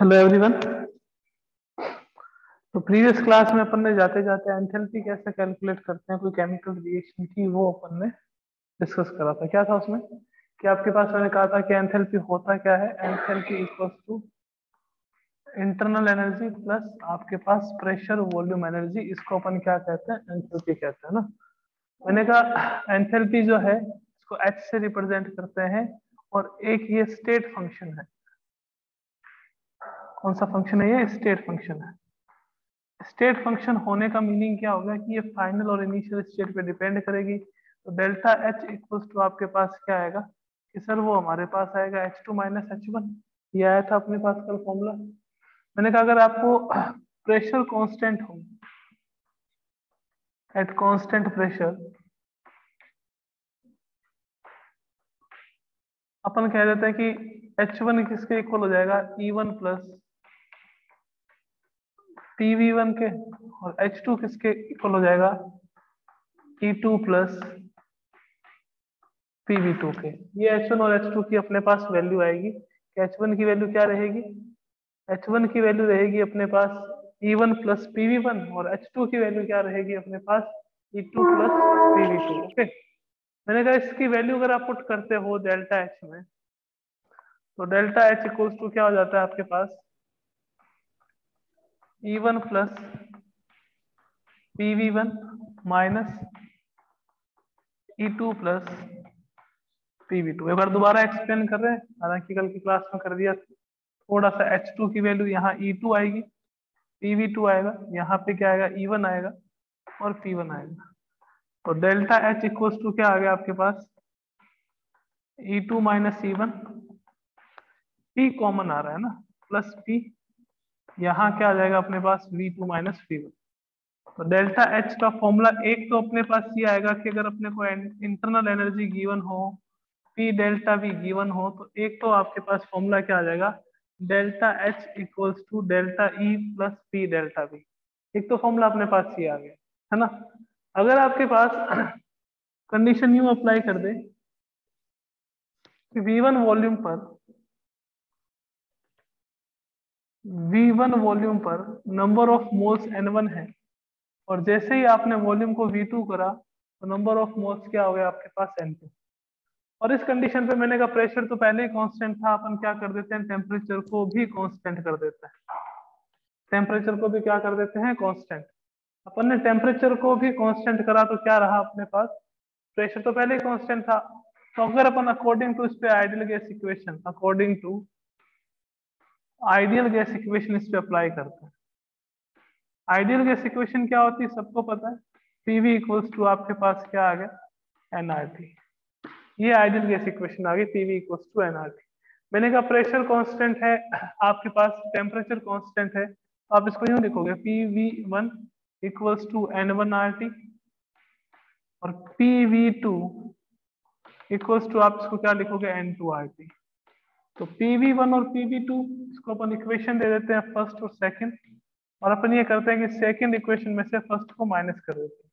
Hello everyone तो previous class में अपन ने जाते जाते एंथैल्पी कैसे कैलकुलेट करते हैं, कोई केमिकल रिएक्शन की वो अपन ने डिस्कस करा था। क्या था उसमें? कि आपके पास मैंने कहा था कि एंथैल्पी होता क्या है? Enthalpy equals to internal energy plus आपके पास प्रेशर वॉल्यूम एनर्जी इसको अपन क्या कहते हैं? एंथैल्पी कहते हैं ना। मैंने कहा एंथैल्पी जो है, इसको एच से रिप्रेजेंट करते हैं और एक ये स्टेट फ़ंक्शन है। कौन सा फ़ंक्शन है? ये स्टेट फ़ंक्शन है। स्टेट फ़ंक्शन होने का मीनिंग क्या होगा कि ये फाइनल और इनिशियल स्टेट पे डिपेंड करेगी। तो डेल्टा एच इक्वल्स टू आपके पास क्या आएगा? कि सर वो हमारे पास आएगा H two minus H one ये आया था अपने पास कल फॉर्मूला मैंने कहा, अगर आपको प्रेशर कांस्टेंट हो एट कांस्टेंट प्रेशर अपन कह देते हैं कि एच वन किसके इक्वल हो जाएगा? E one plus P one के और एच टू किसके इक्वल हो जाएगा? E two plus P two के। ये एच वन और एच टू की अपने पास वैल्यू आएगी। एच वन की वैल्यू क्या रहेगी? एच वन की वैल्यू रहेगी अपने पास E one plus P one और एच टू की वैल्यू क्या रहेगी अपने पास E two plus P two okay मैंने कहा इसकी वैल्यू अगर आप पुट करते हो डेल्टा एच में तो डेल्टा एच इक्वल्स टू क्या हो जाता है आपके पास? E one plus P V one minus E two plus P V two एक बार दोबारा एक्सप्लेन कर रहे हैं? हालाँकि कल की क्लास में कर दिया। थोड़ा सा एच टू की वैल्यू यहाँ ई टू आएगी। पी वी टू आएगा। यहाँ पे क्या आएगा? ई वन आएगा और पी वन आएगा। तो डेल्टा एच इक्वल्स टू क्या आ गया आपके पास? E two minus E one P common आ रहा है ना? प्लस पी यहाँ क्या आ जाएगा अपने पास वी टू माइनस तो डेल्टा एच का फॉर्मूला एक तो अपने पास ये आएगा कि अगर अपने को इंटरनल एनर्जी गिवन हो पी डेल्टा वी गिवन हो तो एक तो आपके पास फॉर्मूला क्या आ जाएगा? Delta H equals to delta E plus P delta V एक तो फॉर्मूला अपने पास ये आ गया, है ना? अगर आपके पास कंडीशन यू अप्लाई कर दे वी वन वॉल्यूम पर V1 वॉल्यूम पर नंबर ऑफ़ मोल्स N1 है। और जैसे ही आपने वॉल्यूम को V2 करा तो नंबर ऑफ़ मोल्स क्या हो गया आपके पास N2 और इस कंडीशन पे मैंने कहा प्रेशर तो पहले ही कांस्टेंट था, अपन क्या कर देते हैं टेम्परेचर को भी कांस्टेंट कर देते हैं। टेम्परेचर को भी क्या कर देते हैं कांस्टेंट अपन ने टेम्परेचर को भी कांस्टेंट करा तो क्या रहा अपने पास? प्रेशर तो पहले ही कांस्टेंट था। तो अगर अपन अकॉर्डिंग टू इस पे ideal gas equation according to ideal gas equation इस पे अप्लाई करते हैं। आइडियल गैस इक्वेशन क्या होती है सबको पता है? पीवी इक्वल्स टू आपके पास क्या आ गया? एनआरटी ये आइडियल गैस इक्वेशन आ गई पीवी इक्वल्स टू एनआरटी मैंने कहा प्रेशर कांस्टेंट है, आपके पास टेम्परेचर कांस्टेंट है तो आप इसको यूँ लिखोगे P V one equals to N one R T और P V two equals to आप इसको क्या लिखोगे? एन टू आर टी तो वन और टू इसको अपन इक्वेशन दे देते हैं फ़र्स्ट और सेकंड और अपन ये करते हैं कि सेकंड इक्वेशन में से फ़र्स्ट को माइनस कर देते हैं।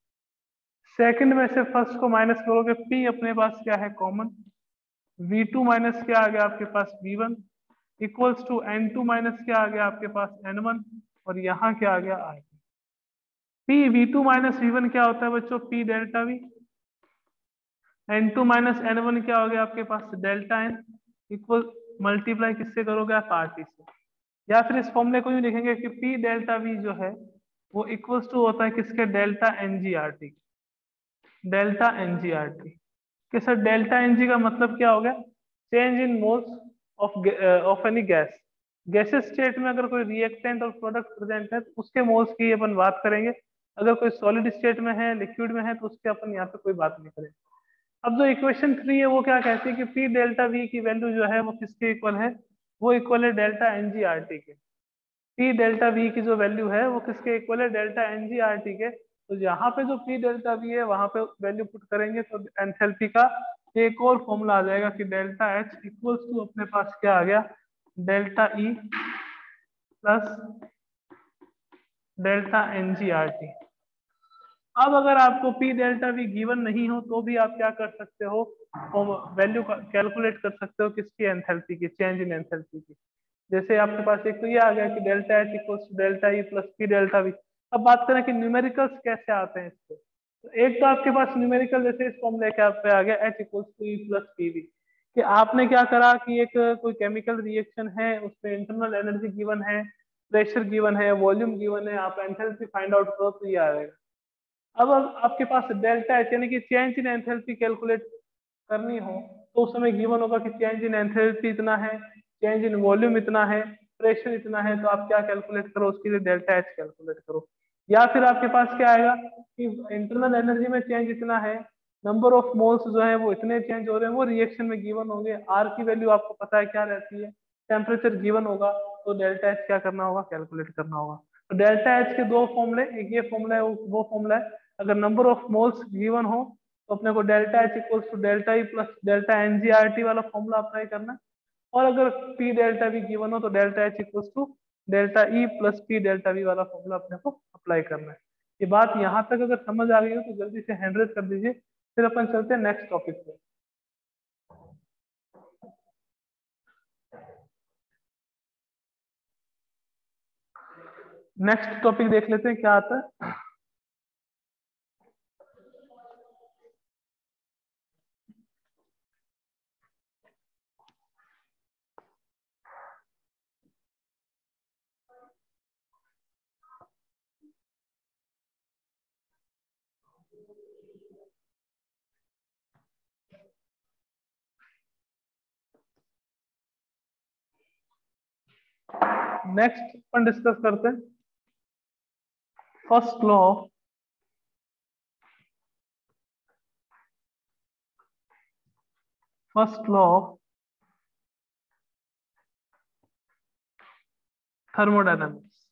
सेकंड में से फ़र्स्ट को माइनस करोगे पी अपने पास क्या है कॉमन V2 माइनस क्या आ गया आपके पास V1 equals to N2 minus क्या आ गया आपके पास N1 और यहाँ क्या आ गया are P V2 minus V1 क्या होता है बच्चों? P delta V N2 minus N one क्या हो गया आपके पास? डेल्टा एन इक्वल मल्टीप्लाई किससे करोगे आप आर टी से? या फिर इस फॉर्मूले को यूँ लिखेंगे कि पी डेल्टा वी जो है, वो इक्वल्स टू होता है किसके? Delta N G R T delta N G R T कि। सर डेल्टा एन जी का मतलब क्या हो गया? Change in moles of of any gas gases state में अगर कोई रिएक्टेंट और प्रोडक्ट प्रेजेंट है तो उसके मोल्स की अपन बात करेंगे। अगर कोई सॉलिड स्टेट में है लिक्विड में है तो उसके अपन यहाँ पे कोई बात नहीं करेंगे। अब जो इक्वेशन थ्री है, वो क्या कहती है कि पी डेल्टा वी की वैल्यू जो है, वो किसके इक्वल है? वो इक्वल है delta N G R T के। पी डेल्टा वी की जो वैल्यू है, वो किसके इक्वल है? Delta N G R T के। तो यहाँ पे जो पी डेल्टा वी है, वहाँ पे वैल्यू पुट करेंगे तो एंथैल्पी का एक और फॉर्मूला आ जाएगा कि डेल्टा एच इक्वल्स टू अपने पास क्या आ गया? Delta E plus delta N G R T अब अगर आपको पी डेल्टा वी गिवन नहीं हो तो भी आप क्या कर सकते हो? वैल्यू कैलकुलेट कर सकते हो किसकी एंथैल्पी की चेंज इन एंथैल्पी की। जैसे आपके पास एक तो ये आ गया कि delta H equals to delta E plus P delta V अब बात करें कि न्यूमेरिकल्स कैसे आते हैं इसके? तो एक तो आपके पास न्यूमेरिकल जैसे इस फॉर्मूले के आप पे आ गया H equals to E plus P V कि आपने क्या करा कि एक कोई केमिकल रिएक्शन है, उसमें इंटरनल एनर्जी गिवन है प्रेशर गिवन है वॉल्यूम गिवन है, आप एंथैल्पी फाइंड आउट करो तो ये आएगा अब आपके पास डेल्टा एच यानी कि चेंज इन एंथैल्पी कैलकुलेट करनी हो तो उस समय गिवन होगा कि चेंज इन एंथैल्पी इतना है चेंज इन वॉल्यूम इतना है प्रेशर इतना है तो आप क्या कैलकुलेट करो, उसके लिए डेल्टा एच कैलकुलेट करो। या फिर आपके पास क्या आएगा कि इंटरनल एनर्जी में चेंज इतना है नंबर ऑफ़ मोल्स जो है वो इतने चेंज हो रहे हैं, वो रिएक्शन में गिवन होंगे आर की वैल्यू आपको पता है क्या रहती है टेम्परेचर गिवन होगा तो डेल्टा एच क्या करना होगा कैलकुलेट करना होगा। तो डेल्टा एच के दो फॉर्मूले एक ये फॉर्मूला है, वो फॉर्मूला है अगर नंबर ऑफ़ मोल्स गिवन हो तो अपने को delta H equals to delta E plus delta NGRT वाला फॉर्मूला अप्लाई करना और अगर पी डेल्टा भी गिवन हो तो delta H equals to delta E plus P delta V वाला फॉर्मूला अपने को अप्लाई करना है। ये बात यहाँ तक अगर समझ आ गई हो तो जल्दी से हैंड कर दीजिए, फिर अपन चलते हैं नेक्स्ट टॉपिक पे। नेक्स्ट टॉपिक देख लेते हैं, क्या आता है। नेक्स्ट अपन डिस्कस करते हैं। First law of first law of thermodynamics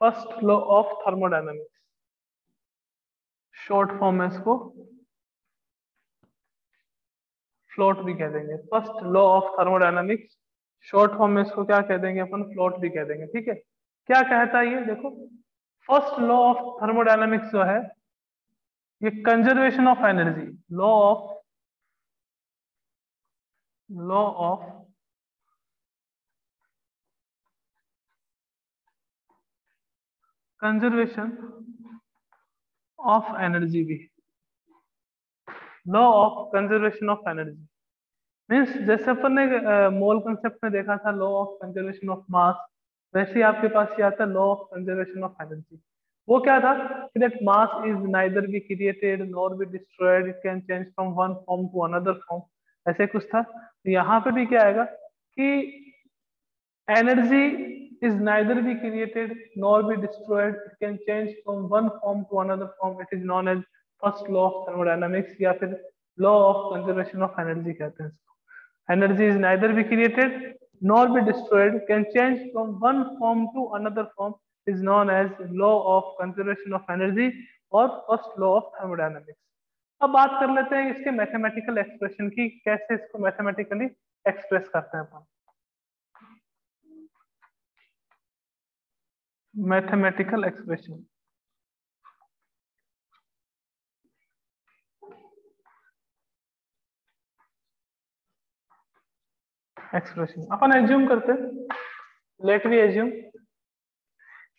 first law of thermodynamics short form है इसको। फ्लोट भी कह देंगे। First law of thermodynamics short form में इसको क्या कह देंगे? अपन फ्लोट भी कह देंगे, ठीक है? क्या कहता है ये? देखो फ़र्स्ट लॉ ऑफ़ थर्मोडायनामिक्स जो है, ये conservation of energy law of law of conservation of energy भी law of conservation of energy means जैसे अपन ने मोल कंसेप्ट में देखा था law of conservation of mass वैसे ही आपके पास ये आता है law of conservation of energy वो क्या था? कि that mass is neither be created nor be destroyed it can change from one form to another form ऐसे कुछ था। तो यहाँ पे भी क्या आएगा कि energy is neither be created nor be destroyed, it can change from one form to another form. It is known as first law of thermodynamics या फिर law of conservation of energy कहते हैं इसको। Energy is neither be created nor be destroyed can change from one form to another form is known as law of conservation of energy और first law of thermodynamics अब बात कर लेते हैं इसके मैथमेटिकल एक्सप्रेशन की, कैसे इसको मैथमेटिकली एक्सप्रेस करते हैं अपन। मैथमेटिकल एक्सप्रेशन एक्सप्रेशन अपन एज्यूम करते let we assume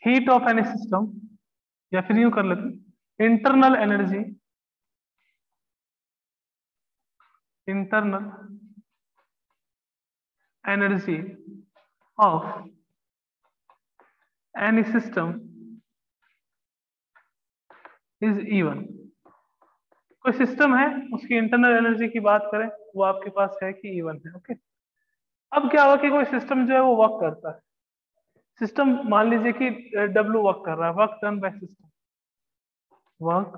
heat of any system या फिर यूँ कर लेते internal energy internal energy of any system is even कोई सिस्टम है, उसकी इंटरनल एनर्जी की बात करें, वो आपके पास है कि इवन है ओके okay? अब क्या हुआ कि कोई सिस्टम जो है वो वर्क करता है। सिस्टम मान लीजिए कि डब्ल्यू वर्क कर रहा है। Work done by system work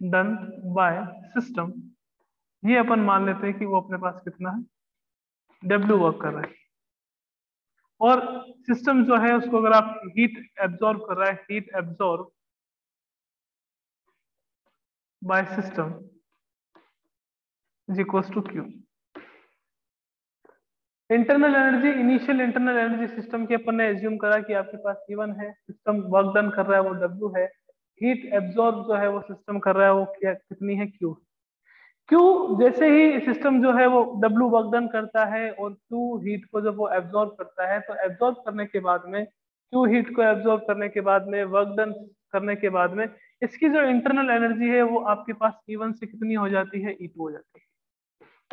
done by system ये अपन मान लेते हैं कि वो अपने पास कितना है। डब्ल्यू वर्क कर रहा है। और सिस्टम जो है, उसको अगर आप हीट एब्जॉर्ब कर रहा है heat absorb by system is equals to Q internal energy initial internal energy system की अपन ने एज्यूम करा कि आपके पास गिवन है सिस्टम वर्क डन कर रहा है, वो डब्ल्यू है। हीट एब्जॉर्ब जो है वो सिस्टम कर रहा है, वो क्या, कितनी है? क्यू क्यू जैसे ही सिस्टम जो है वो डब्ल्यू वर्क डन करता है और क्यू हीट को जब वो एब्जॉर्ब करता है तो एब्जॉर्ब करने के बाद में क्यू हीट को एब्जॉर्ब करने के बाद में वर्क डन करने के बाद में, इसकी जो इंटरनल एनर्जी है, वो आपके पास E1 से कितनी हो जाती है? E2 हो जाती है।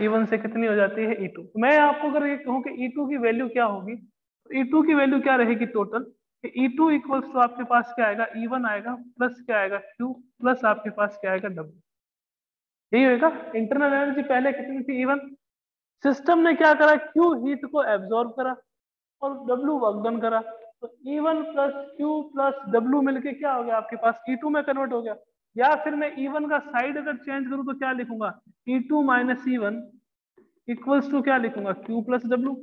E1 से कितनी हो जाती है E2 तो मैं आपको अगर ये कहूँ कि E2 की वैल्यू क्या होगी तो E2 की वैल्यू क्या रहेगी total E two equals to आपके पास क्या आएगा? ई वन आएगा प्लस क्या आएगा? क्यू प्लस आपके पास क्या आएगा? डब्ल्यू यही होगा इंटरनल एनर्जी पहले कितनी थी? इवन सिस्टम ने क्या करा? क्यू हीट को एब्जॉर्ब करा और डब्ल्यू वर्क डन करा। तो E one plus Q plus W मिलके क्या हो गया? आपके पास ई टू में कन्वर्ट हो गया। या फिर मैं ई वन का साइड अगर चेंज करूँ तो क्या लिखूँगा? E two minus E one equals to क्या लिखूँगा? क्यू प्लस डब्ल्यू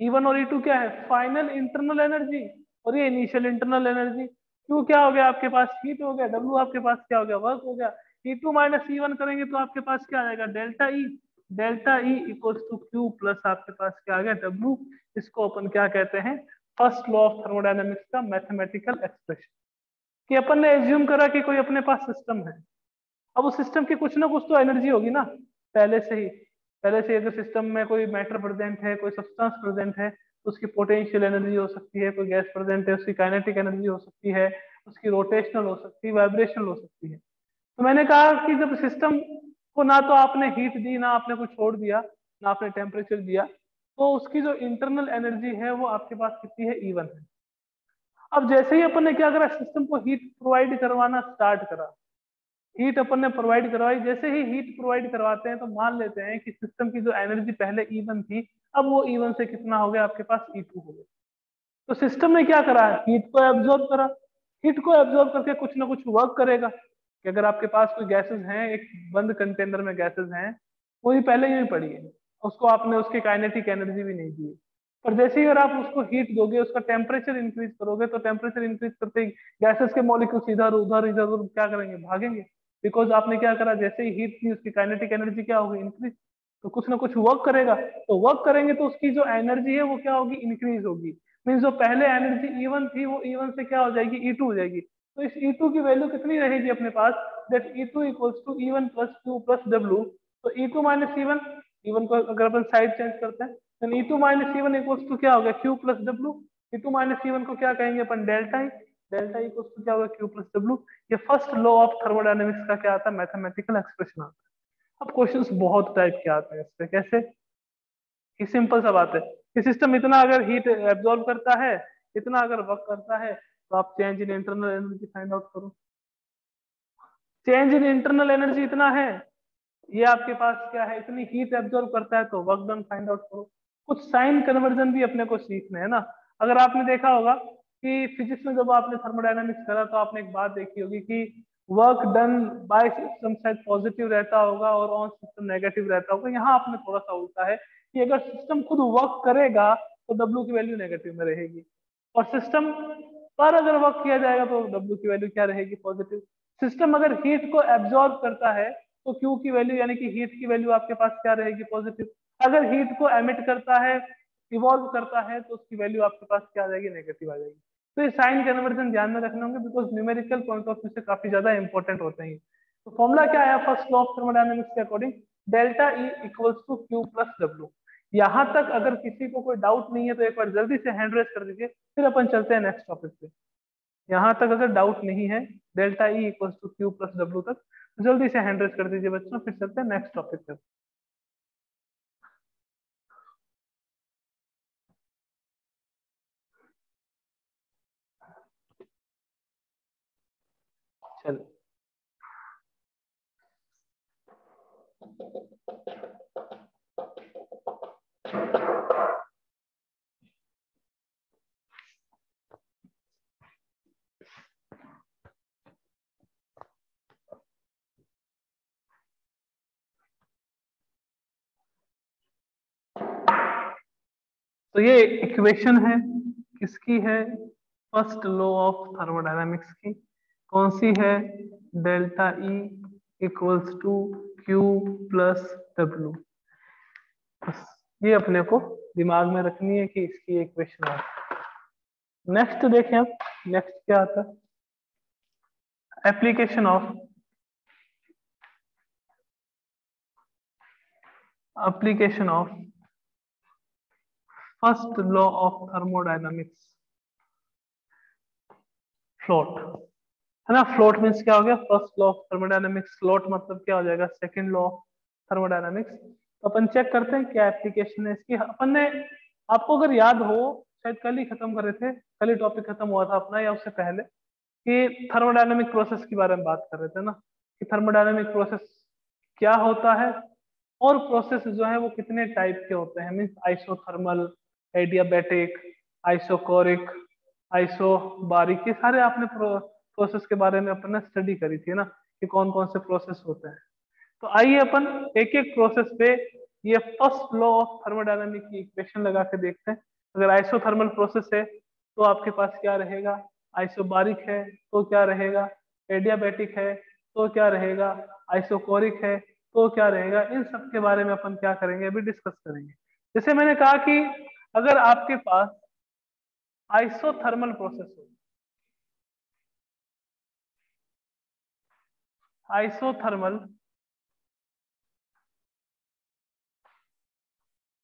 ई और ई टू क्या है? फाइनल इंटरनल एनर्जी और ये इनिशियल इंटरनल एनर्जी क्यू क्या हो गया आपके पास? हीट हो गया। डब्ल्यू आपके पास क्या हो गया? वर्क हो गया। E two minus E one करेंगे तो आपके पास क्या आएगा? Delta E delta E equals to Q plus आपके पास क्या आ गया? डब्ल्यू इसको अपन क्या कहते हैं? फ़र्स्ट लॉ ऑफ़ थर्मोडायनेमिक्स का मैथमेटिकल एक्सप्रेशन कि अपन ने एज्यूम करा कि कोई अपने पास सिस्टम है। अब उस सिस्टम की कुछ ना कुछ तो एनर्जी होगी ना। पहले से ही, पहले से अगर सिस्टम में कोई मैटर प्रेजेंट है, कोई सब्सटेंस प्रेजेंट है तो उसकी पोटेंशियल एनर्जी हो सकती है, कोई गैस प्रेजेंट है, उसकी काइनेटिक एनर्जी हो सकती है, उसकी रोटेशनल हो सकती है वाइब्रेशनल हो सकती है। तो मैंने कहा कि जब सिस्टम को ना तो आपने हीट दी, ना आपने कुछ छोड़ दिया, ना आपने टेम्परेचर दिया तो उसकी जो इंटरनल एनर्जी है वो आपके पास कितनी है? इवन है। अब जैसे ही अपन ने क्या करा सिस्टम को हीट प्रोवाइड करवाना स्टार्ट करा। हीट अपन ने प्रोवाइड करवाई। जैसे ही हीट प्रोवाइड करवाते हैं तो मान लेते हैं कि सिस्टम की जो एनर्जी पहले इवन थी, अब वो इवन से कितना हो गया? आपके पास ई टू हो गया। तो सिस्टम ने क्या करा? हीट को एब्जॉर्ब करा। हीट को एब्जॉर्ब करके कुछ ना कुछ वर्क करेगा कि अगर आपके पास कोई गैसेस हैं, एक बंद कंटेनर में गैसेस हैं, वो ही पहले ही पड़ी है। उसको आपने उसके काइनेटिक एनर्जी भी नहीं दी पर जैसे ही अगर आप उसको हीट दोगे, उसका टेम्परेचर इंक्रीज करोगे तो टेम्परेचर इंक्रीज करते ही गैसेस के मॉलिक्यूल्स इधर, उधर इधर, उधर क्या करेंगे? भागेंगे। बिकॉज़ आपने क्या करा, जैसे ही हीट की उसकी काइनेटिक एनर्जी क्या होगी? इंक्रीज तो कुछ ना कुछ वर्क करेगा। तो वर्क करेंगे तो उसकी जो एनर्जी है, वो क्या होगी? इंक्रीज होगी। मीन जो पहले एनर्जी इवन थी, वो इवन से क्या हो जाएगी? ई टू हो जाएगी। तो इस ई की वैल्यू कितनी रहेगी अपने पास? That E two equals to E one plus two plus W तो E two minus E one E one को अगर अपन साइड चेंज करते हैं E two minus one equals to क्या Q plus W E two minus one को क्या कहेंगे अपन? डेल्टा ई डेल्टा क्या होगा क्यू प्लस डब्ल्यू ये फ़र्स्ट लॉ ऑफ़ थर्मोडायनेमिक्स का क्या आता है? मैथमेटिकल एक्सप्रेशन आता है। अब क्वेश्चंस बहुत टाइप के आते हैं इससे कैसे? कि सिंपल सा बात है। कि सिस्टम इतना अगर हीट एब्जॉर्ब करता है, इतना अगर वर्क करता है तो आप change in internal energy find out करो। चेंज इन इंटरनल एनर्जी इतना है, ये आपके पास क्या है? इतनी हीट एब्जॉर्ब करता है तो वर्क डन फाइंड आउट करो। कुछ साइन कन्वर्जन भी अपने को सीखना है ना? अगर आपने देखा होगा कि फिजिक्स में जब आपने थर्मोडाइनमिक्स करा तो आपने एक बात देखी होगी कि वर्क डन बाय सिस्टम शायद पॉजिटिव रहता होगा और ऑन सिस्टम नेगेटिव रहता होगा। यहाँ आपने थोड़ा सा उल्टा है कि अगर सिस्टम खुद वर्क करेगा तो डब्ल्यू की वैल्यू नेगेटिव में रहेगी। और सिस्टम पर अगर वर्क किया जाएगा तो डब्ल्यू की वैल्यू क्या रहेगी? पॉजिटिव सिस्टम अगर हीट को एब्जॉर्ब करता है तो क्यू की वैल्यू यानी कि हीट की वैल्यू आपके पास क्या रहेगी? पॉजिटिव अगर हीट को एमिट करता है इवॉल्व करता है तो उसकी वैल्यू आपके पास क्या आ जाएगी? नेगेटिव आ जाएगी। तो ये साइन कन्वर्जन ध्यान में रखने होंगे because numerical point of view से काफ़ी ज़्यादा इंपॉर्टेंट होते हैं तो फॉर्मुला क्या आया? फ़र्स्ट लॉ ऑफ़ थर्मोडायनेमिक्स के according delta E equals to Q plus W यहाँ तक अगर किसी को कोई डाउट नहीं है तो एक बार जल्दी से हैंड रेस कर दीजिए, फिर अपन चलते हैं नेक्स्ट टॉपिक पे। यहाँ तक अगर डाउट नहीं है delta E equals to Q plus W तक जल्दी से हैंड रेस कर दीजिए बच्चों, फिर चलते हैं नेक्स्ट टॉपिक पे। चलो तो ये इक्वेशन है किसकी है? फ़र्स्ट लॉ ऑफ़ थर्मोडायनामिक्स की। कौन सी है? Delta E equals to Q plus W ये अपने को दिमाग में रखनी है कि इसकी इक्वेशन है। नेक्स्ट देखें अब नेक्स्ट क्या आता है? Application of application of first law of thermodynamics. Float. है ना फ्लोट मीन्स क्या हो गया? First law of thermodynamics float मतलब क्या हो जाएगा? सेकंड लॉ ऑफ़ थर्मोडायनामिक्स तो अपन चेक करते हैं क्या एप्लीकेशन है इसकी। अपन ने, आपको अगर याद हो, शायद कल ही खत्म कर रहे थे, कल ही टॉपिक खत्म हुआ था अपना या उससे पहले, कि थर्मोडायनामिक प्रोसेस के बारे में बात कर रहे थे ना, कि थर्मोडायनामिक प्रोसेस क्या होता है और प्रोसेस जो है वो कितने टाइप के होते हैं। Means isothermal adiabatic isochoric isobaric ये सारे आपने प्रोसेस के बारे में अपन ने स्टडी करी थी ना, कि कौन कौन से प्रोसेस होते हैं। तो आइए अपन एक एक प्रोसेस पे ये फ़र्स्ट लॉ ऑफ़ थर्मोडायनामिक की इक्वेशन लगा के देखते हैं। अगर आइसोथर्मल प्रोसेस है तो आपके पास क्या रहेगा? आइसोबारिक है तो क्या रहेगा? एडियाबेटिक है तो क्या रहेगा? आइसोकोरिक है तो क्या रहेगा? इन सब के बारे में अपन क्या करेंगे? अभी डिस्कस करेंगे। जैसे मैंने कहा कि अगर आपके पास आइसोथर्मल प्रोसेस हो आइसोथर्मल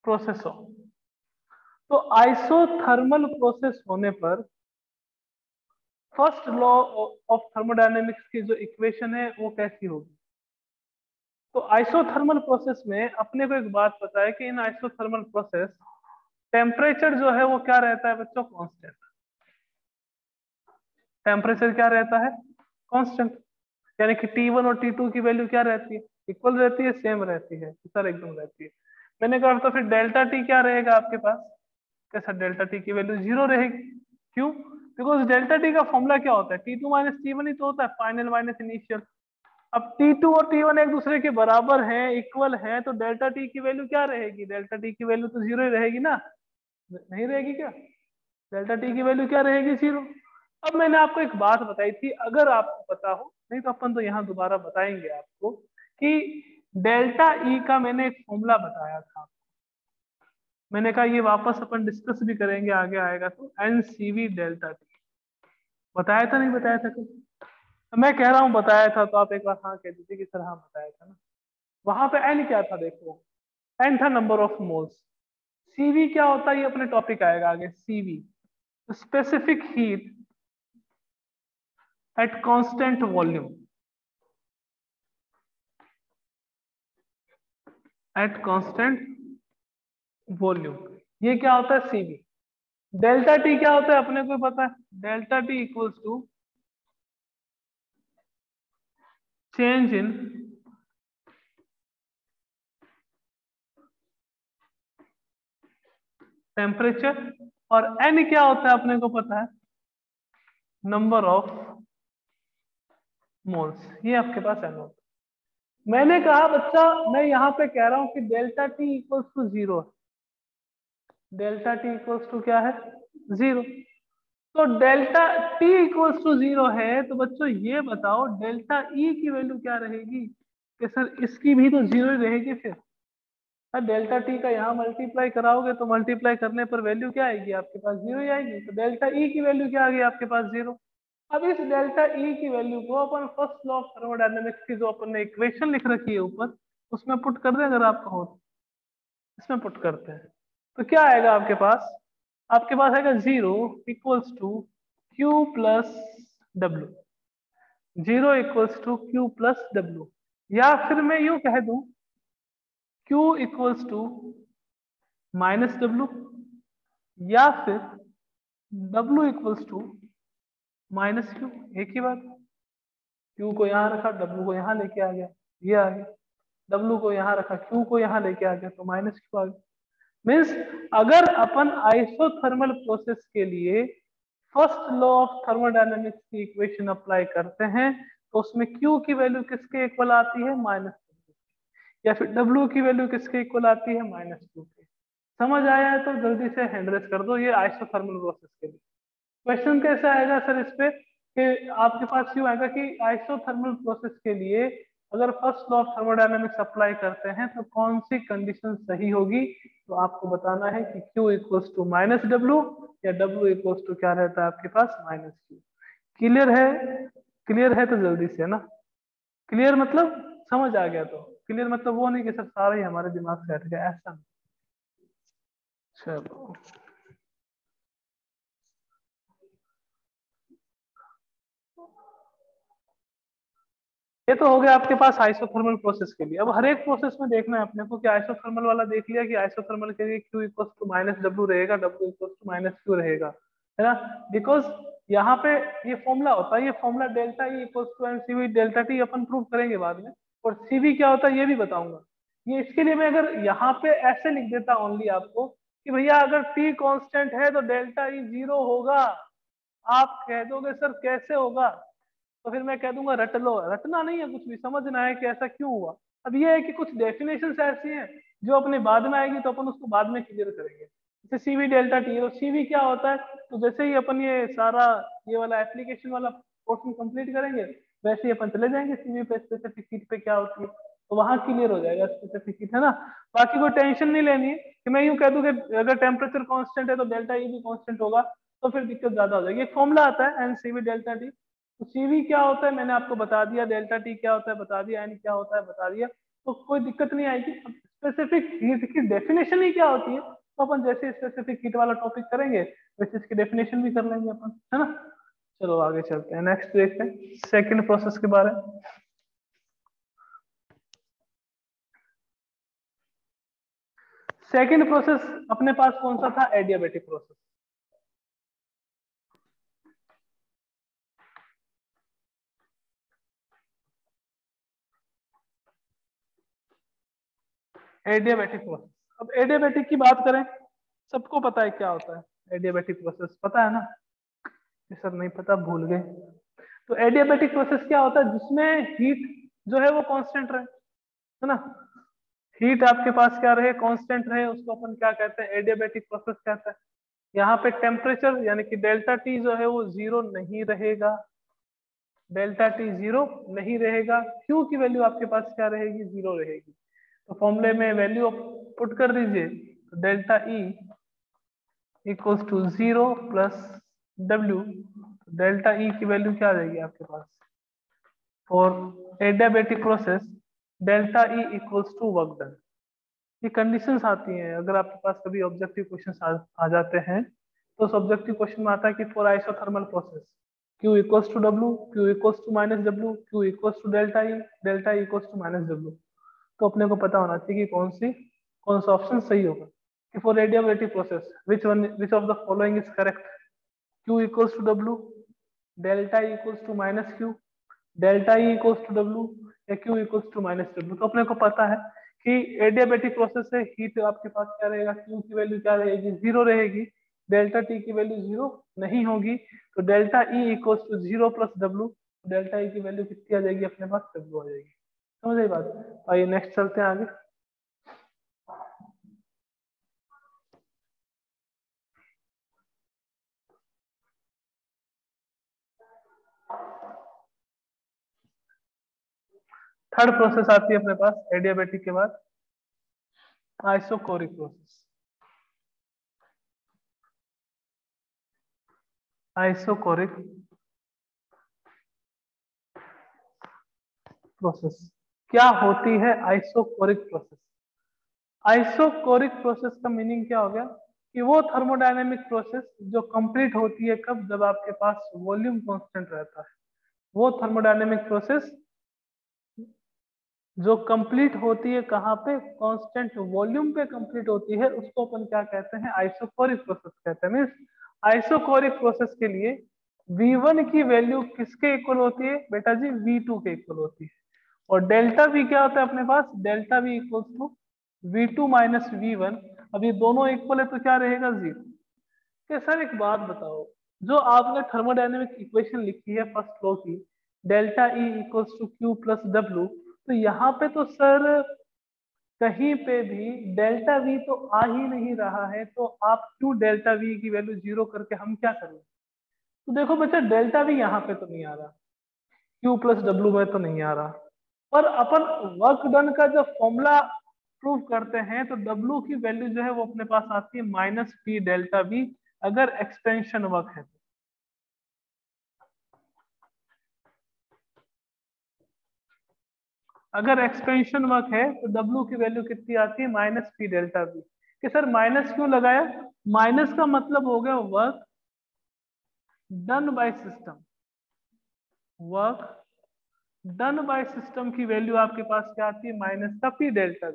प्रोसेस हो तो आइसोथर्मल प्रोसेस होने पर फ़र्स्ट लॉ ऑफ़ थर्मोडायनेमिक्स की जो इक्वेशन है, वो कैसी होगी? तो आइसोथर्मल प्रोसेस में अपने को एक बात पता है कि इन आइसोथर्मल प्रोसेस टेम्परेचर जो है, वो क्या रहता है बच्चों? कांस्टेंट टेम्परेचर क्या रहता है? कांस्टेंट यानी कि टी वन और टी टू की वैल्यू क्या रहती है? इक्वल रहती है सेम रहती है। सर एकदम रहती है। मैंने कहा तो फिर डेल्टा टी क्या रहेगा आपके पास? कैसा डेल्टा टी की वैल्यू ज़ीरो रहेगी। क्यों? बिकॉज़ डेल्टा टी का फॉर्मूला क्या होता है? T two minus T one ही तो होता है फाइनल माइनस इनिशियल अब टी टू और टी वन एक दूसरे के बराबर हैं इक्वल हैं तो डेल्टा टी की वैल्यू क्या रहेगी? डेल्टा टी की वैल्यू तो ज़ीरो ही रहेगी ना? नहीं रहेगी क्या? डेल्टा टी की वैल्यू क्या रहेगी ज़ीरो अब मैंने आपको एक बात बताई थी, अगर आपको पता हो नहीं तो अपन तो यहाँ दोबारा बताएँगे आपको कि डेल्टा ई e का मैंने एक फॉर्मूला बताया था मैंने कहा ये वापस अपन डिस्कस भी करेंगे, आगे आएगा तो n C V delta T बताया था, नहीं बताया था कुछ? तो मैं कह रहा हूँ बताया था तो आप एक बार हाँ कह दीजिए कि सर हाँ बताया था ना। वहाँ पे एन क्या था देखो? एन था नंबर ऑफ़ मोल्स सीवी क्या होता है? ये अपने टॉपिक आएगा आगे। CV specific heat at constant volume at constant volume ये क्या होता है? सीबी डेल्टा टी क्या होता है? अपने को पता है? Delta T equals to change in temperature और एन क्या होता है? अपने को पता है? नंबर ऑफ़ मोल्स ये आपके पास एन होता है मैंने कहा, बच्चा, मैं यहाँ पे कह रहा हूँ कि delta T equals to zero delta T equals to क्या है? ज़ीरो तो delta T equals to zero है तो बच्चों, ये बताओ डेल्टा ई e की वैल्यू क्या रहेगी? कि सर, इसकी भी तो ज़ीरो ही रहेगी फिर। डेल्टा टी का यहाँ मल्टीप्लाई कराओगे तो मल्टीप्लाई करने पर वैल्यू क्या आएगी? आपके पास ज़ीरो ही आएगी। तो डेल्टा ई e की वैल्यू क्या आ गई? आपके पास ज़ीरो अब इस डेल्टा ई e की वैल्यू को अपन फ़र्स्ट लॉ ऑफ़ थर्मोडायनेमिक्स की जो अपन ने इक्वेशन लिख रखी है ऊपर, उसमें पुट कर दें अगर आपका हो इसमें पुट करते हैं। तो क्या आएगा आपके पास? आपके पास आएगा zero equals to Q plus W zero equals to Q plus W या फिर मैं यू कह दू Q equals to minus W या फिर W equals to minus Q, एक ही बात। क्यू को यहाँ रखा डब्ल्यू को यहाँ लेके आ गया, ये आ गया। डब्ल्यू को यहाँ रखा क्यू को यहाँ लेके आ गया तो माइनस क्यू आ गया। मीन्स अगर अपन आइसोथर्मल प्रोसेस के लिए फ़र्स्ट लॉ ऑफ़ थर्मोडायनेमिक्स की इक्वेशन अप्लाई करते हैं तो उसमें क्यू की वैल्यू किसके इक्वल आती है? माइनस या फिर डब्ल्यू की वैल्यू किसके इक्वल आती है? माइनस टू के। समझ आया है तो जल्दी से हैंडरेस कर दो ये आइसोथर्मल प्रोसेस के लिए। क्वेश्चन कैसे आएगा सर इस पे? कि आपके पास क्यों आएगा कि आइसोथर्मल प्रोसेस के लिए अगर first law of thermodynamics apply करते हैं तो कौन सी कंडीशन सही होगी? तो आपको बताना है कि Q equals to minus W या W इक्वल्स टू क्या रहता है आपके पास? माइनस क्यू क्लियर है? क्लियर है तो जल्दी से ना? क्लियर मतलब? समझ आ गया तो। क्लियर मतलब वो नहीं कि सर सारा ही हमारे दिमाग से हट गया, ऐसा। चलो। ये तो हो गया आपके पास आइसोथर्मल प्रोसेस के लिए। अब हर एक प्रोसेस में देखना है अपने को कि आइसोथर्मल वाला देख लिया कि आइसोथर्मल के लिए Q equal to minus W रहेगा W equal to minus Q रहेगा, है ना? बिकॉज़ यहाँ पे ये फॉर्मूला होता है, ये formula delta E equal to M C delta T upon prove करेंगे बाद में। और सीवी क्या होता है ये भी बताऊँगा। ये इसके लिए मैं अगर यहाँ पे ऐसे लिख देता ओनली आपको कि भैया अगर टी कांस्टेंट है तो डेल्टा ई ज़ीरो होगा। आप कह दोगे, सर, कैसे होगा? तो फिर मैं कह दूँगा रट लो रटना नहीं है कुछ भी समझना है कि ऐसा क्यों हुआ। अब ये है कि कुछ डेफिनेशन ऐसी हैं, जो अपने बाद में आएगी तो अपन उसको बाद में क्लियर करेंगे। जैसे सीवी डेल्टा टी तो सीवी क्या होता है? तो जैसे ही अपन ये सारा, ये वाला एप्लीकेशन वाला पोर्शन कंप्लीट करेंगे, वैसे ही अपन चले जाएँगे सीवी पे स्पेसिफिक हीट पे क्या होती है? तो वहाँ क्लियर हो जाएगा स्पेसिफिक हीट है ना? बाकी कोई टेंशन नहीं लेनी है कि मैं यूँ कह दूँ कि अगर टेम्परेचर कांस्टेंट है तो डेल्टा ई भी कांस्टेंट होगा तो फिर दिक्कत ज़्यादा हो जाएगी। एक फॉर्मूला आता है एन सीवी डेल्टा टी तो सीवी क्या होता है? मैंने आपको बता दिया, डेल्टा टी क्या होता है, बता दिया, एन क्या होता है, बता दिया। तो कोई दिक्कत नहीं आएगी। स्पेसिफिक हीट की डेफिनेशन ही क्या होती है? तो अपन जैसे स्पेसिफिक हीट वाला टॉपिक करेंगे वैसे इसकी डेफिनेशन भी कर लेंगे अपन, है ना? चलो आगे चलते हैं नेक्स्ट देखते हैं सेकेंड प्रोसेस के बारे में। सेकेंड प्रोसेस अपने पास कौन सा था? एडियाबेटिक प्रोसेस एडियाबेटिक प्रोसेस अब एडियाबेटिक की बात करें, सबको पता है क्या होता है एडियाबेटिक प्रोसेस पता है ना? सर नहीं पता, भूल गए। तो एडियाबेटिक प्रोसेस क्या होता है, जिसमें हीट जो है वो कांस्टेंट रहे, है ना? हीट आपके पास क्या रहे कांस्टेंट रहे, उसको अपन क्या कहते हैं एडियाबेटिक प्रोसेस कहते हैं। यहाँ पे टेम्परेचर यानी कि डेल्टा टी जो है वो ज़ीरो नहीं रहेगा। डेल्टा टी ज़ीरो नहीं रहेगा। क्यू की वैल्यू आपके पास क्या रहेगी ज़ीरो रहेगी। तो फॉर्मूले में वैल्यू पुट कर दीजिए तो delta E equals to zero plus W delta E की वैल्यू क्या आ जाएगी आपके पास? For adiabatic process delta E equals to work done ये कंडीशंस आती हैं। अगर आपके पास कभी ऑब्जेक्टिव क्वेश्चन आ, जाते हैं तो उस ऑब्जेक्टिव क्वेश्चन में आता है कि for isothermal process Q equals to W, Q equals to minus W Q equals to delta E delta equals to minus W तो अपने को पता होना चाहिए कि कौन सी, कौन सा ऑप्शन सही होगा। कि for radioactive process which one which of the following is correct q equals to w delta equals to minus q delta E equals to w, या q equals to minus w तो अपने को पता है कि एडियाबेटिक प्रोसेस से heat आपके पास क्या रहेगा, q की वैल्यू क्या रहेगी? ज़ीरो रहेगी डेल्टा टी की वैल्यू ज़ीरो नहीं होगी तो delta E equals to zero plus W delta E की वैल्यू कितनी आ जाएगी? अपने पास डब्ल्यू आ जाएगी। समझ आई बात? आइए नेक्स्ट चलते हैं आगे। थर्ड प्रोसेस आती है अपने पास एडियाबेटिक के बाद। आइसोकोरिक प्रोसेस आइसोकोरिक प्रोसेस क्या होती है आइसोकोरिक प्रोसेस आइसोकोरिक प्रोसेस का मीनिंग क्या हो गया? कि वो थर्मोडायनेमिक प्रोसेस जो कंप्लीट होती है कब? जब आपके पास वॉल्यूम कांस्टेंट रहता है। वो थर्मोडायनेमिक प्रोसेस जो कंप्लीट होती है कहाँ पे? कांस्टेंट वॉल्यूम पे कंप्लीट होती है। उसको अपन क्या कहते हैं? आइसोकोरिक प्रोसेस कहते हैं। मीन्स आइसोकोरिक प्रोसेस के लिए V1 की वैल्यू किसके इक्वल होती है? बेटा जी V2 के इक्वल होती है। और डेल्टा वी क्या होता है अपने पास? Delta V equal to V two minus V one अब ये दोनों इक्वल है तो क्या रहेगा? ज़ीरो सर एक बात बताओ। जो आपने थर्मोडाइनमिक इक्वेशन लिखी है फ़र्स्ट लॉ की, delta E equals to Q plus W तो यहाँ पे तो सर कहीं पे भी डेल्टा वी तो आ ही नहीं रहा है तो आप क्यों डेल्टा वी की वैल्यू ज़ीरो करके हम क्या करें? तो देखो बच्चा, डेल्टा वी यहाँ पे तो नहीं आ रहा। क्यू प्लस डब्ल्यू में तो नहीं आ रहा। पर अपन वर्क डन का जब फॉर्मूला प्रूव करते हैं तो W की वैल्यू जो है वो अपने पास आती है माइनस पी डेल्टा बी अगर एक्सपेंशन वर्क है तो। अगर एक्सपेंशन वर्क है तो डब्ल्यू की वैल्यू कितनी आती है? माइनस पी डेल्टा वी कि सर माइनस क्यों लगाया? माइनस का मतलब हो गया work done by system work done by system की वैल्यू आपके पास क्या आती है? माइनस का पी डेल्टा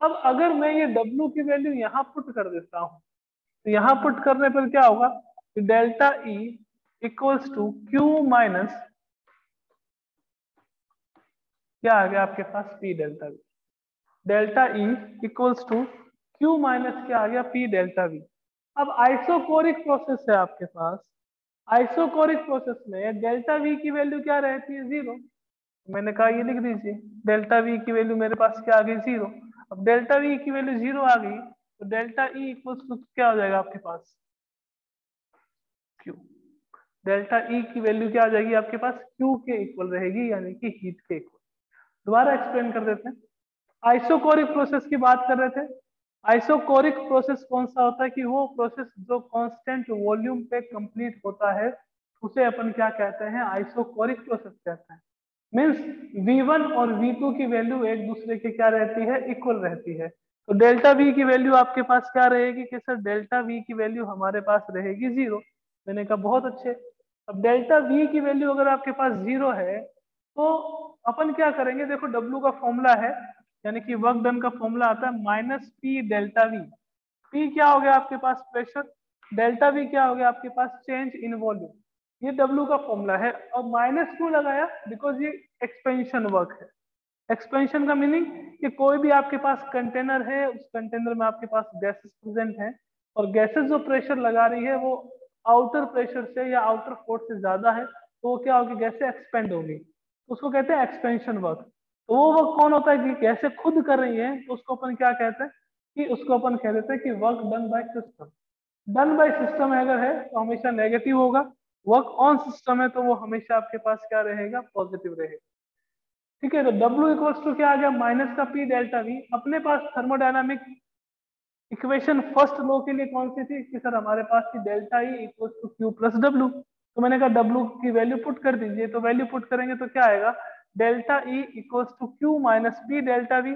अब अगर मैं ये डब्ल्यू की वैल्यू यहाँ पुट कर देता हूँ तो यहाँ पुट करने पर क्या होगा? Delta E equals to Q minus क्या आ गया आपके पास? P delta V delta E equals to Q minus क्या आ गया? पी डेल्टा वी अब आइसोकोरिक प्रोसेस है आपके पास। आइसोकोरिक प्रोसेस में डेल्टा वी की वैल्यू क्या रहती है? ज़ीरो मैंने कहा, ये लिख दीजिए। डेल्टा वी की वैल्यू मेरे पास क्या आ गई? ज़ीरो। अब डेल्टा वी की वैल्यू ज़ीरो आ गई तो डेल्टा ई इक्वल्स टू क्या हो जाएगा आपके पास? क्यू डेल्टा ई की वैल्यू क्या आ जाएगी आपके पास? क्यू के इक्वल रहेगी, यानी कि हीट के इक्वल दोबारा एक्सप्लेन कर देते हैं। आइसोकोरिक प्रोसेस की बात कर रहे थे। आइसोकोरिक प्रोसेस कौन सा होता है कि वो प्रोसेस जो कांस्टेंट वॉल्यूम पे कंप्लीट होता है, उसे अपन क्या कहते हैं? आइसोकोरिक प्रोसेस कहते हैं। मीन्स V1 और V2 की वैल्यू एक दूसरे के क्या रहती है? इक्वल रहती है। तो डेल्टा V की वैल्यू आपके पास क्या रहेगी? कि सर डेल्टा V की वैल्यू हमारे पास रहेगी ज़ीरो मैंने कहा, बहुत अच्छे। अब डेल्टा V की वैल्यू अगर आपके पास ज़ीरो है तो अपन क्या करेंगे? देखो, W का फॉर्मूला है, यानी कि वर्क डन का फॉर्मूला आता है minus P delta V P क्या हो गया आपके पास प्रेशर डेल्टा वी क्या हो गया आपके पास? चेंज इन वॉल्यूम ये W का फॉर्मूला है। और माइनस क्यों लगाया? बिकॉज़ ये एक्सपेंशन वर्क है। एक्सपेंशन का मीनिंग कि कोई भी आपके पास कंटेनर है, उस कंटेनर में आपके पास गैसेस प्रेजेंट है और गैसेस जो प्रेशर लगा रही है, वो आउटर प्रेशर से या आउटर फोर्स से ज़्यादा है तो वो क्या होगी? गैसे एक्सपेंड होगी। उसको कहते हैं एक्सपेंशन वर्क तो वो वर्क कौन होता है कि गैसे खुद कर रही है तो उसको अपन क्या कहते हैं? कि उसको अपन कह देते हैं कि work done by system done by system अगर है तो हमेशा नेगेटिव होगा। वर्क ऑन सिस्टम है तो वो हमेशा आपके पास क्या रहेगा? पॉजिटिव रहेगा। ठीक है तो W इक्वल्स टू क्या आ गया? माइनस का पी डेल्टा वी अपने पास थर्मोडायनामिक इक्वेशन फ़र्स्ट लो के लिए कौन सी थी? कि सर हमारे पास थी delta E equals to Q plus W तो मैंने कहा डब्ल्यू की वैल्यू पुट कर दीजिए तो वैल्यू पुट करेंगे तो क्या आएगा? Delta E equals to Q minus P delta V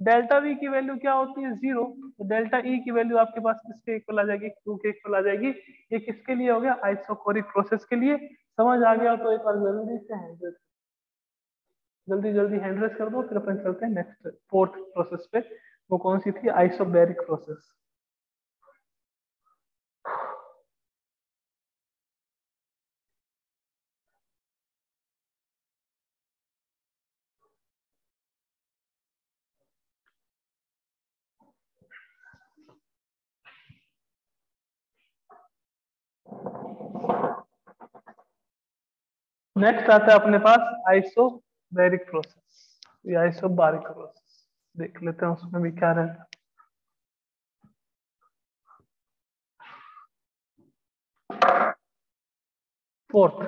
delta V की वैल्यू क्या होती है? ज़ीरो। तो डेल्टा ई की वैल्यू आपके पास किसके इक्वल आ जाएगी? क्यू के इक्वल आ जाएगी। ये किसके लिए हो गया? आइसोकोरिक प्रोसेस के लिए। समझ आ गया तो एक बार जल्दी से हैंडल जल्दी जल्दी हैंडल कर दो, फिर अपन चलते हैं नेक्स्ट फोर्थ प्रोसेस पे। वो कौन सी थी? आइसोबेरिक प्रोसेस नेक्स्ट आता है अपने पास आइसोबेरिक प्रोसेस या आइसोबारिक प्रोसेस देख लेते हैं उसमें भी क्या रहता है। फोर्थ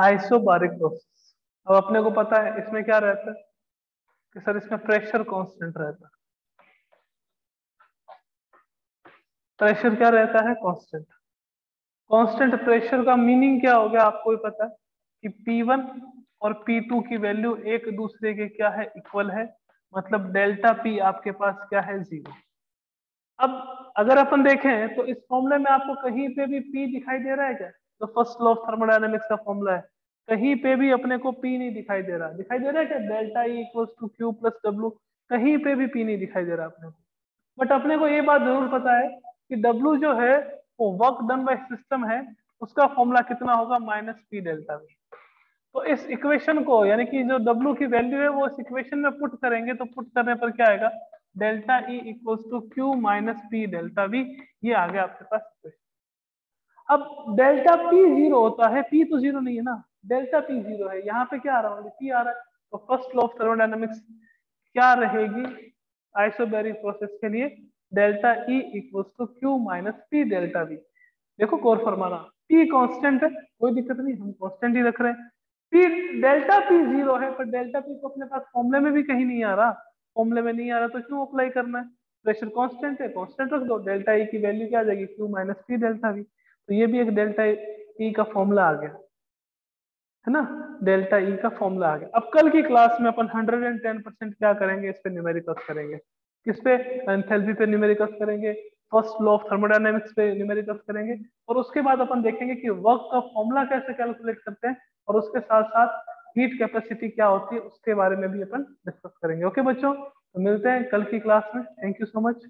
आइसोबारिक प्रोसेस अब अपने को पता है इसमें क्या रहता है? कि सर इसमें प्रेशर कांस्टेंट रहता है। प्रेशर क्या रहता है? कांस्टेंट कांस्टेंट प्रेशर का मीनिंग क्या हो गया आपको भी पता कि P1 और P2 की वैल्यू एक दूसरे के क्या है? इक्वल है। मतलब डेल्टा P आपके पास क्या है? ज़ीरो अब अगर अपन देखें तो इस फॉर्मूले में आपको कहीं पे भी P दिखाई दे रहा है क्या? तो फ़र्स्ट लॉ ऑफ़ थर्मोडायनेमिक्स का फॉर्मूला है। कहीं पे भी अपने को P नहीं दिखाई दे रहा। दिखाई दे रहा है क्या? Delta E equals to Q plus W कहीं पे भी P नहीं दिखाई दे रहा अपने को। बट अपने को ये बात ज़रूर पता है कि W जो है, वो वर्क डन बाय सिस्टम है। उसका फॉर्मूला कितना होगा? माइनस पी डेल्टा वी तो इस इक्वेशन को, यानी कि जो W की वैल्यू है, वो इस इक्वेशन में पुट करेंगे तो पुट करने पर क्या आएगा? Delta E equals to Q minus P delta V ये आ गया आपके पास अब डेल्टा पी ज़ीरो होता है। पी तो ज़ीरो नहीं है ना। डेल्टा पी ज़ीरो है। यहाँ पे क्या आ रहा है? पी आ रहा है। तो फ़र्स्ट लॉ ऑफ़ थर्मोडायनामिक्स क्या रहेगी? आइसोबेरिक प्रोसेस के लिए delta E equals to Q minus P delta V देखो कोर फरमाना पी कांस्टेंट है, कोई दिक्कत नहीं, हम कांस्टेंट ही रख रहे हैं। पी डेल्टा पी ज़ीरो है, पर डेल्टा पी को अपने पास फॉर्मूले में भी कहीं नहीं आ रहा। फॉर्मूले में नहीं आ रहा तो क्यों अप्लाई करना है? प्रेशर कांस्टेंट है कांस्टेंट रख दो। डेल्टा ई की वैल्यू क्या आ जाएगी? Q minus T delta V तो ये भी एक डेल्टा ई का फॉर्मूला आ गया। है ना? डेल्टा ई का फॉर्मूला आ गया। अब कल की क्लास में अपन 110 परसेंट क्या करेंगे? इस पे न्यूमेरिकल्स करेंगे। किस पे? एंथैल्पी पे न्यूमेरिकल्स करेंगे। फ़र्स्ट लॉ ऑफ़ थर्मोडायनेमिक्स पे न्यूमेरिकल्स करेंगे। और उसके बाद अपन देखेंगे कि वर्क का फॉर्मूला कैसे कैलकुलेट करते हैं और उसके साथ साथ हीट कैपेसिटी क्या होती है, उसके बारे में भी अपन डिस्कस करेंगे। ओके बच्चों? तो मिलते हैं कल की क्लास में। Thank you so much